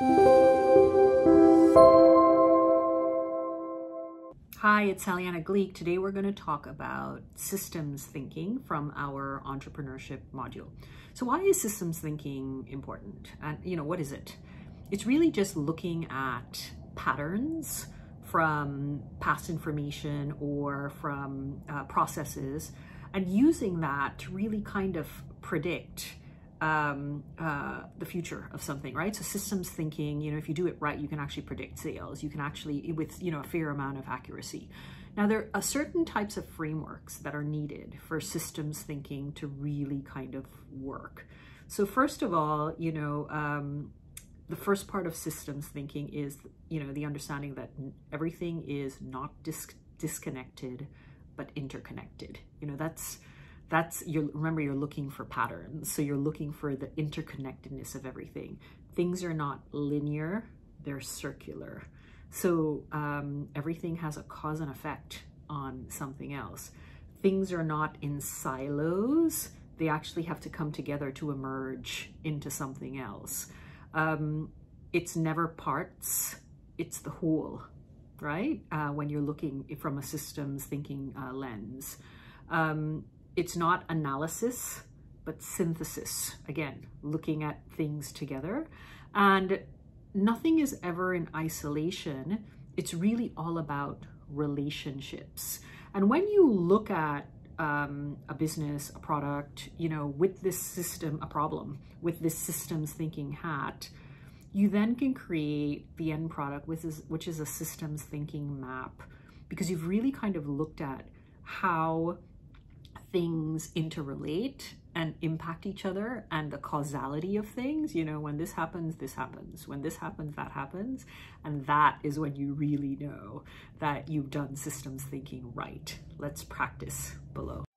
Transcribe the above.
Hi, it's Saliana GLEAC. Today we're going to talk about systems thinking from our entrepreneurship module. So why is systems thinking important? And you know, what is it? It's really just looking at patterns from past information or from uh, processes and using that to really kind of predict um, uh, the future of something, right? So systems thinking, you know, if you do it right, you can actually predict sales. You can actually, with, you know, a fair amount of accuracy. Now, there are certain types of frameworks that are needed for systems thinking to really kind of work. So first of all, you know, um, the first part of systems thinking is, you know, the understanding that everything is not dis disconnected, but interconnected. You know, that's, that's you remember you're looking for patterns. So you're looking for the interconnectedness of everything. Things are not linear they're circular. So um, everything has a cause and effect on something else. Things are not in silos. They actually have to come together to emerge into something else. Um, it's never parts it's the whole right? Uh, when you're looking from a systems thinking uh, lens. Um, it's not analysis, but synthesis. Again, looking at things together. And nothing is ever in isolation. It's really all about relationships. And when you look at um, a business, a product, you know, with this system, a problem, with this systems thinking hat, you then can create the end product, which is, which is a systems thinking map, because you've really kind of looked at how things interrelate and impact each other and the causality of things. You know, when this happens, this happens. When this happens, that happens. And that is when you really know that you've done systems thinking right. Let's practice below.